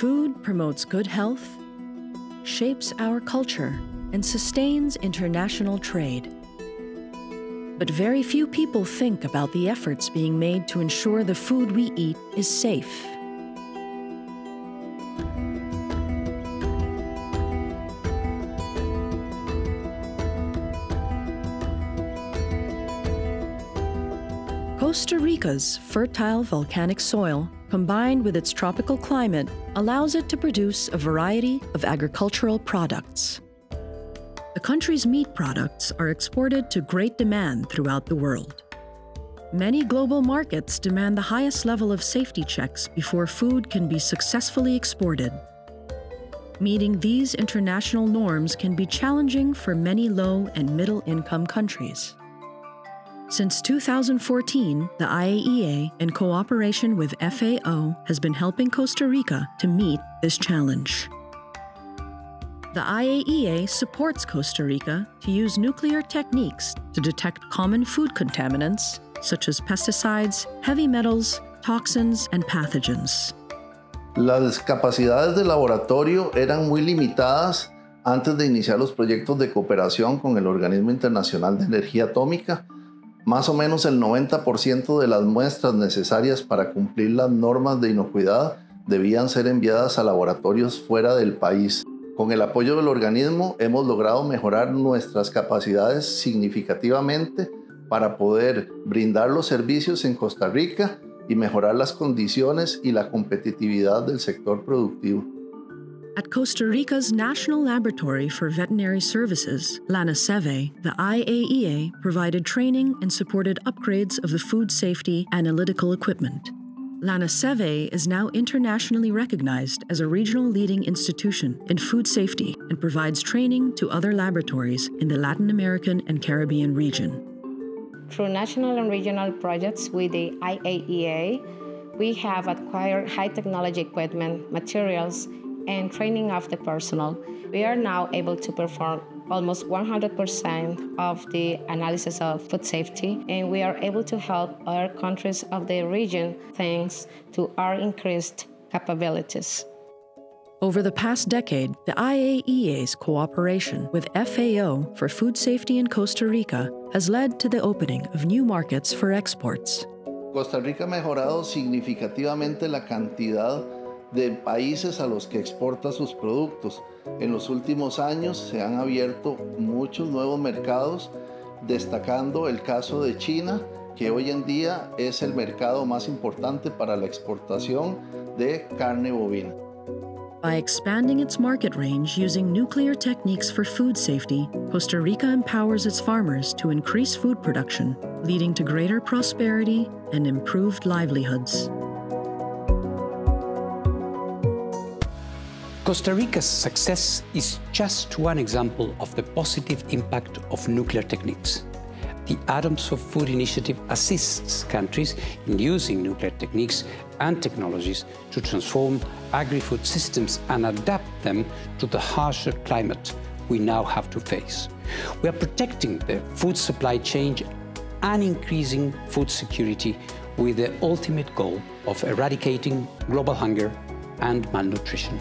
Food promotes good health, shapes our culture, and sustains international trade. But very few people think about the efforts being made to ensure the food we eat is safe. Costa Rica's fertile volcanic soil, combined with its tropical climate, allows it to produce a variety of agricultural products. The country's meat products are exported to great demand throughout the world. Many global markets demand the highest level of safety checks before food can be successfully exported. Meeting these international norms can be challenging for many low and middle income countries. Since 2014, the IAEA, in cooperation with FAO, has been helping Costa Rica to meet this challenge. The IAEA supports Costa Rica to use nuclear techniques to detect common food contaminants such as pesticides, heavy metals, toxins, and pathogens. Las capacidades del laboratorio eran muy limitadas antes de iniciar los proyectos de cooperación con el Organismo Internacional de Energía Atómica. Más o menos el 90% de las muestras necesarias para cumplir las normas de inocuidad debían ser enviadas a laboratorios fuera del país. Con el apoyo del organismo hemos logrado mejorar nuestras capacidades significativamente para poder brindar los servicios en Costa Rica y mejorar las condiciones y la competitividad del sector productivo. At Costa Rica's National Laboratory for Veterinary Services, LANASEVE, the IAEA provided training and supported upgrades of the food safety analytical equipment. LANASEVE is now internationally recognized as a regional leading institution in food safety and provides training to other laboratories in the Latin American and Caribbean region. Through national and regional projects with the IAEA, we have acquired high technology equipment, materials, and training of the personnel. We are now able to perform almost 100% of the analysis of food safety, and we are able to help other countries of the region thanks to our increased capabilities. Over the past decade, the IAEA's cooperation with FAO for food safety in Costa Rica has led to the opening of new markets for exports. Costa Rica ha mejorado significativamente la cantidad de países a los que exporta sus productos. En los últimos años se han abierto muchos nuevos mercados, destacando el caso de China, que hoy en día es el mercado más importante para la exportación de carne bovina. By expanding its market range using nuclear techniques for food safety, Costa Rica empowers its farmers to increase food production, leading to greater prosperity and improved livelihoods. Costa Rica's success is just one example of the positive impact of nuclear techniques. The Atoms for Food initiative assists countries in using nuclear techniques and technologies to transform agri-food systems and adapt them to the harsher climate we now have to face. We are protecting the food supply chain and increasing food security with the ultimate goal of eradicating global hunger and malnutrition.